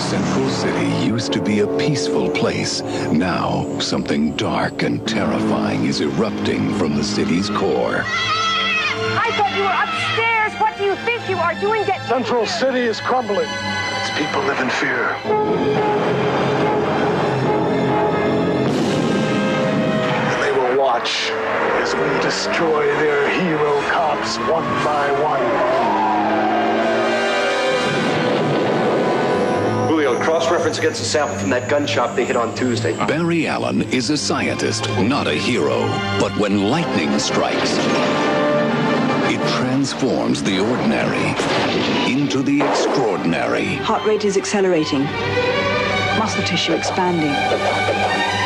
Central City used to be a peaceful place. Now, something dark and terrifying is erupting from the city's core. I thought you were upstairs. What do you think you are doing? Get Central City is crumbling. Its people live in fear. And they will watch as we destroy their hero cops one by one. Cross-reference against the sample from that gun shop they hit on Tuesday. Barry Allen is a scientist, not a hero. But when lightning strikes, it transforms the ordinary into the extraordinary. Heart rate is accelerating. Muscle tissue expanding.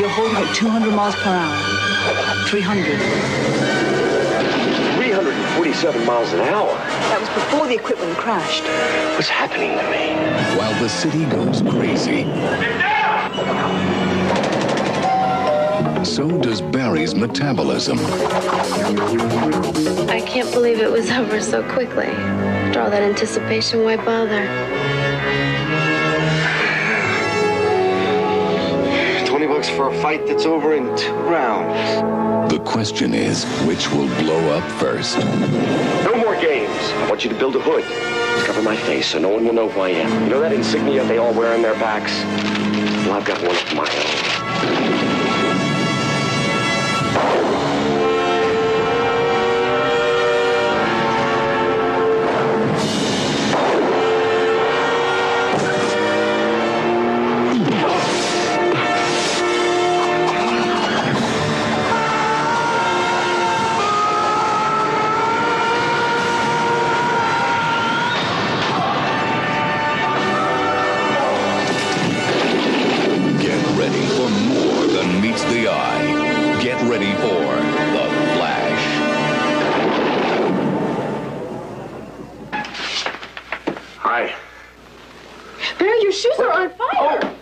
You're holding at 200 miles per hour. 300. 347 miles an hour. That was before the equipment crashed. What's happening to me? While the city goes crazy, so does Barry's metabolism. I can't believe it was over so quickly. After all that anticipation, why bother? 20 bucks for a fight that's over in two rounds. The question is, which will blow up first? No more games. I want you to build a hood. Cover my face so no one will know who I am. You know that insignia they all wear on their backs? Well, I've got one of my own. Than meets the eye. Get ready for The Flash. Hi. Barry, your shoes are on fire. Oh,